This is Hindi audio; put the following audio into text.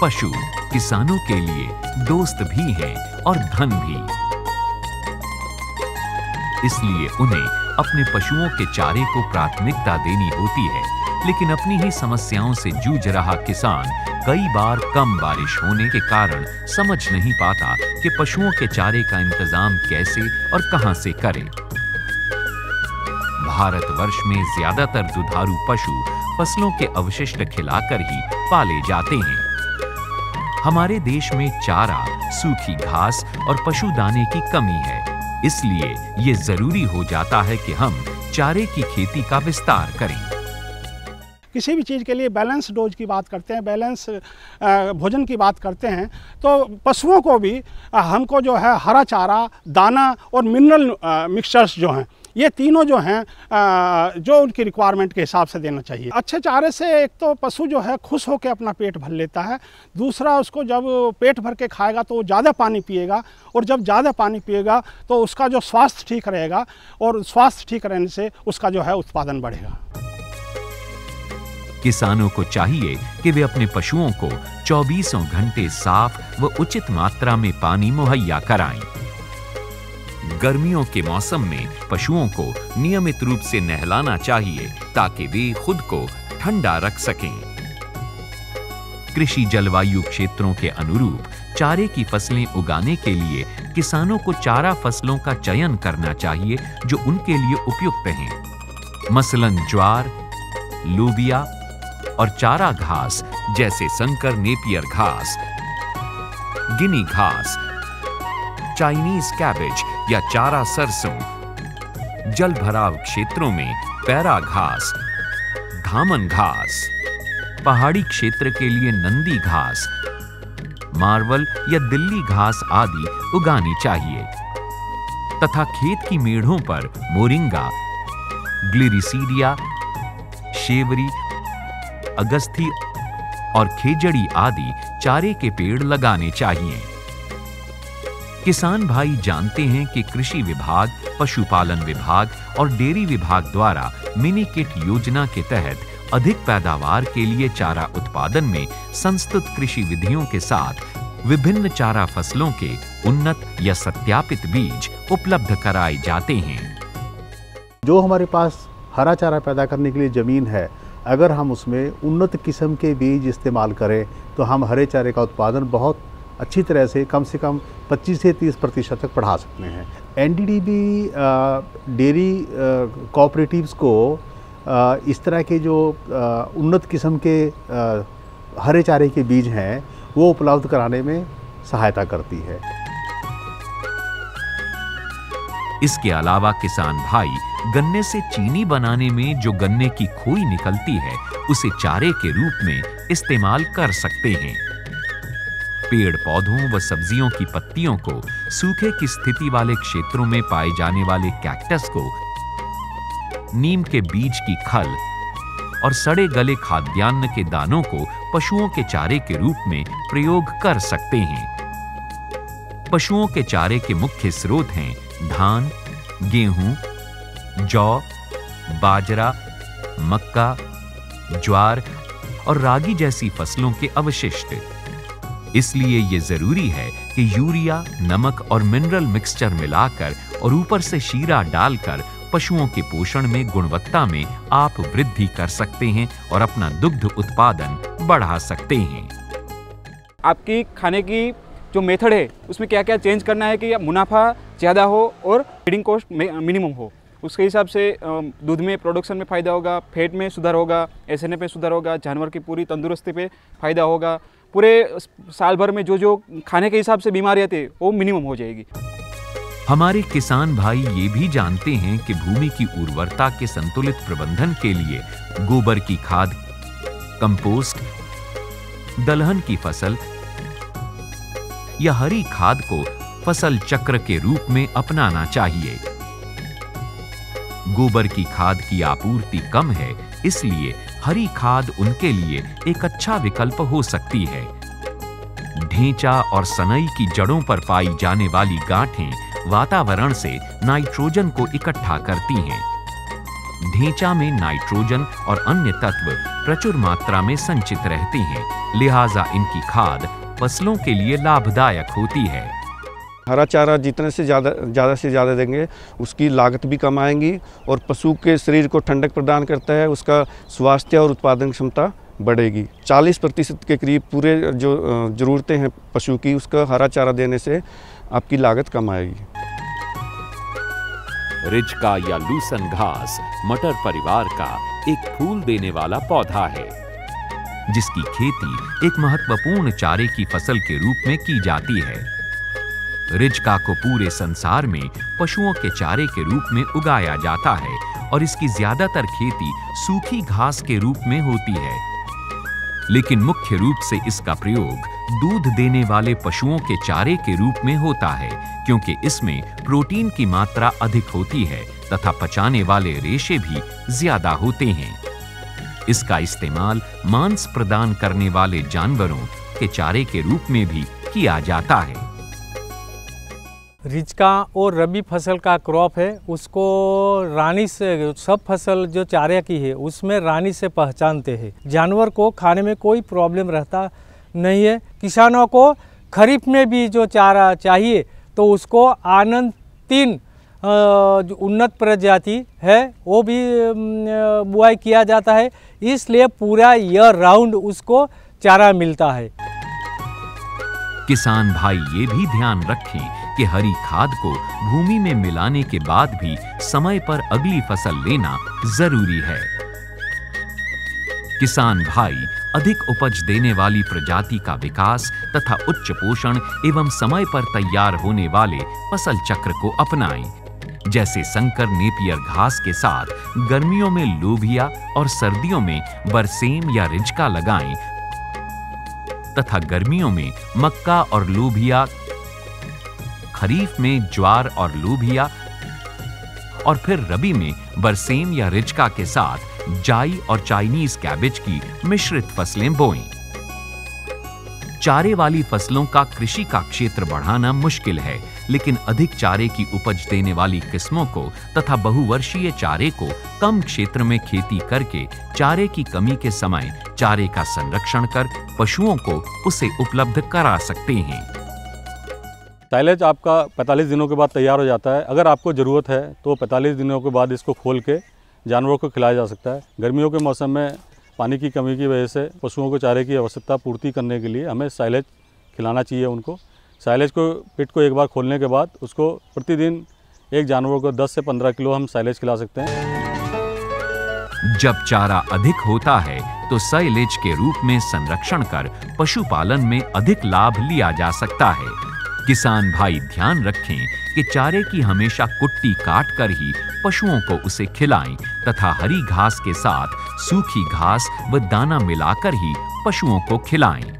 पशु किसानों के लिए दोस्त भी हैं और धन भी। इसलिए उन्हें अपने पशुओं के चारे को प्राथमिकता देनी होती है, लेकिन अपनी ही समस्याओं से जूझ रहा किसान कई बार कम बारिश होने के कारण समझ नहीं पाता कि पशुओं के चारे का इंतज़ाम कैसे और कहाँ से करे। भारतवर्ष में ज़्यादातर दुधारू पशु फ़सलों के अवशिष्ट खिलाकर ही पाले जाते हैं। हमारे देश में चारा, सूखी घास और पशुदाने की कमी है। इसलिए ये ज़रूरी हो जाता है कि हम चारे की खेती का विस्तार करें। किसी भी चीज़ के लिए बैलेंस डोज की बात करते हैं, बैलेंस भोजन की बात करते हैं तो पशुओं को भी हमको जो है हरा चारा, दाना और मिनरल मिक्सचर्स जो हैं ये तीनों जो हैं जो उनकी रिक्वायरमेंट के हिसाब से देना चाहिए। अच्छे चारे से एक तो पशु जो है खुश होकर अपना पेट भर लेता है। दूसरा, उसको जब पेट भर के खाएगा तो ज़्यादा पानी पिएगा और जब ज़्यादा पानी पिएगा तो उसका जो स्वास्थ्य ठीक रहेगा और स्वास्थ्य ठीक रहने से उसका जो है उत्पादन बढ़ेगा। किसानों को चाहिए कि वे अपने पशुओं को चौबीसों घंटे साफ़ व उचित मात्रा में पानी मुहैया कराएँ। गर्मियों के मौसम में पशुओं को नियमित रूप से नहलाना चाहिए ताकि वे खुद को ठंडा रख सकें। कृषि जलवायु क्षेत्रों के अनुरूप चारे की फ़सलें उगाने के लिए किसानों को चारा फ़सलों का चयन करना चाहिए, जो उनके लिए उपयुक्त हैं। मसलन ज्वार, लोबिया और चारा घास जैसे संकर नेपियर घास, गिनी घास, चाइनीज़ कैबेज या चारा सरसों, जल भराव क्षेत्रों में पैरा घास, धामन घास, पहाड़ी क्षेत्र के लिए नंदी घास, मार्वल या दिल्ली घास आदि उगानी चाहिए, तथा खेत की मेढ़ों पर मोरिंगा, ग्लिरिसीडिया, शेवरी, अगस्थी और खेजड़ी आदि चारे के पेड़ लगाने चाहिए। किसान भाई जानते हैं कि कृषि विभाग, पशुपालन विभाग और डेयरी विभाग द्वारा मिनी किट योजना के तहत अधिक पैदावार के लिए चारा उत्पादन में संस्तुत कृषि विधियों के साथ विभिन्न चारा फ़सलों के उन्नत या सत्यापित बीज उपलब्ध कराए जाते हैं। जो हमारे पास हरा चारा पैदा करने के लिए ज़मीन है, अगर हम उसमें उन्नत किस्म के बीज इस्तेमाल करें तो हम हरे चारे का उत्पादन बहुत अच्छी तरह से कम से कम 25 से 30 प्रतिशत तक बढ़ा सकते हैं। एनडीडीबी डेयरी कोऑपरेटिव्स को आ, इस तरह के जो आ, उन्नत किस्म के आ, हरे चारे के बीज हैं वो उपलब्ध कराने में सहायता करती है। इसके अलावा किसान भाई गन्ने से चीनी बनाने में जो गन्ने की खोई निकलती है उसे चारे के रूप में इस्तेमाल कर सकते हैं। पेड़ पौधों व सब्जियों की पत्तियों को, सूखे की स्थिति वाले क्षेत्रों में पाए जाने वाले कैक्टस को, नीम के बीज की खल और सड़े गले खाद्यान्न के दानों को पशुओं के चारे के रूप में प्रयोग कर सकते हैं। पशुओं के चारे के मुख्य स्रोत हैं धान, गेहूँ, जौ, बाजरा, मक्का, ज्वार और रागी जैसी फ़सलों के अवशिष्ट। इसलिए ये ज़रूरी है कि यूरिया, नमक और मिनरल मिक्सचर मिलाकर और ऊपर से शीरा डालकर पशुओं के पोषण में, गुणवत्ता में आप वृद्धि कर सकते हैं और अपना दुग्ध उत्पादन बढ़ा सकते हैं। आपकी खाने की जो मेथड है, उसमें क्या क्या चेंज करना है कि मुनाफा ज़्यादा हो और फीडिंग कॉस्ट मिनिमम हो? उसके हिसाब से दूध में प्रोडक्शन में फ़ायदा होगा फैट में सुधार होगा एस पे सुधार होगा, जानवर की पूरी तंदुरुस्ती पे फ़ायदा होगा। पूरे साल भर में जो जो खाने के हिसाब से बीमारियाँ थी, वो मिनिमम हो जाएगी। हमारे किसान भाई ये भी जानते हैं कि भूमि की उर्वरता के संतुलित प्रबंधन के लिए गोबर की खाद, कंपोस्ट, दलहन की फ़सल या हरी खाद को फ़सल चक्र के रूप में अपनाना चाहिए। गोबर की खाद की आपूर्ति कम है, इसलिए हरी खाद उनके लिए एक अच्छा विकल्प हो सकती है। ढेंचा और सनई की जड़ों पर पाई जाने वाली गांठें वातावरण से नाइट्रोजन को इकट्ठा करती हैं। ढेंचा में नाइट्रोजन और अन्य तत्व प्रचुर मात्रा में संचित रहते हैं, लिहाजा इनकी खाद फ़सलों के लिए लाभदायक होती है। हरा चारा जितने से ज़्यादा ज़्यादा से ज़्यादा देंगे, उसकी लागत भी कम आएँगी और पशु के शरीर को ठंडक प्रदान करता है, उसका स्वास्थ्य और उत्पादन क्षमता बढ़ेगी। 40 प्रतिशत के करीब पूरे जो ज़रूरतें हैं पशु की, उसका हरा चारा देने से आपकी लागत कम आएगी। रिजका या लूसन घास, मटर परिवार का एक फूल देने वाला पौधा है, जिसकी खेती एक महत्वपूर्ण चारे की फ़सल के रूप में की जाती है। रिजका को पूरे संसार में पशुओं के चारे के रूप में उगाया जाता है और इसकी ज़्यादातर खेती सूखी घास के रूप में होती है। लेकिन मुख्य रूप से इसका प्रयोग दूध देने वाले पशुओं के चारे के रूप में होता है, क्योंकि इसमें प्रोटीन की मात्रा अधिक होती है तथा पचाने वाले रेशे भी ज़्यादा होते हैं। इसका इस्तेमाल मांस प्रदान करने वाले जानवरों के चारे के रूप में भी किया जाता है। रिचका और रबी फ़सल का क्रॉप है, उसको रानी से, सब फ़सल जो चारे की है, उसमें रानी से पहचानते हैं। जानवर को खाने में कोई प्रॉब्लम रहता नहीं है। किसानों को खरीफ में भी जो चारा चाहिए तो उसको आनंद तीन जो उन्नत प्रजाति है, वो भी बुआई किया जाता है। इसलिए पूरा ईयर राउंड उसको चारा मिलता है। किसान भाई ये भी ध्यान रखें कि हरी खाद को भूमि में मिलाने के बाद भी समय पर अगली फ़सल लेना ज़रूरी है। किसान भाई, अधिक उपज देने वाली प्रजाति का विकास तथा उच्च पोषण एवं समय पर तैयार होने वाले फ़सल चक्र को अपनाएँ। जैसे संकर नेपियर घास के साथ गर्मियों में लोभिया और सर्दियों में बरसेम या रिजका लगाएँ तथा गर्मियों में मक्का और लोभिया खरीफ में ज्वार और लोभिया और फिर रबी में बरसेम या रिचका के साथ जाई और चाइनीज़ कैबेज की मिश्रित फ़सलें बोएँ। चारे वाली फ़सलों का कृषि का क्षेत्र बढ़ाना मुश्किल है, लेकिन अधिक चारे की उपज देने वाली किस्मों को तथा बहुवर्षीय चारे को कम क्षेत्र में खेती करके चारे की कमी के समय चारे का संरक्षण कर पशुओं को उसे उपलब्ध करा सकते हैं साइलेज आपका 45 दिनों के बाद तैयार हो जाता है। अगर आपको ज़रूरत है तो 45 दिनों के बाद इसको खोल के जानवरों को खिलाया जा सकता है। गर्मियों के मौसम में पानी की कमी की वजह से पशुओं को चारे की आवश्यकता पूर्ति करने के लिए हमें साइलेज खिलाना चाहिए उनको। साइलेज को, पिट को एक बार खोलने के बाद उसको प्रतिदिन एक जानवर को 10 से 15 किलो हम साइलेज खिला सकते हैं। जब चारा अधिक होता है तो साइलेज के रूप में संरक्षण कर पशुपालन में अधिक लाभ लिया जा सकता है। किसान भाई ध्यान रखें कि चारे की हमेशा कुट्टी काट कर ही पशुओं को उसे खिलाएँ तथा हरी घास के साथ सूखी घास व दाना मिलाकर ही पशुओं को खिलाएँ।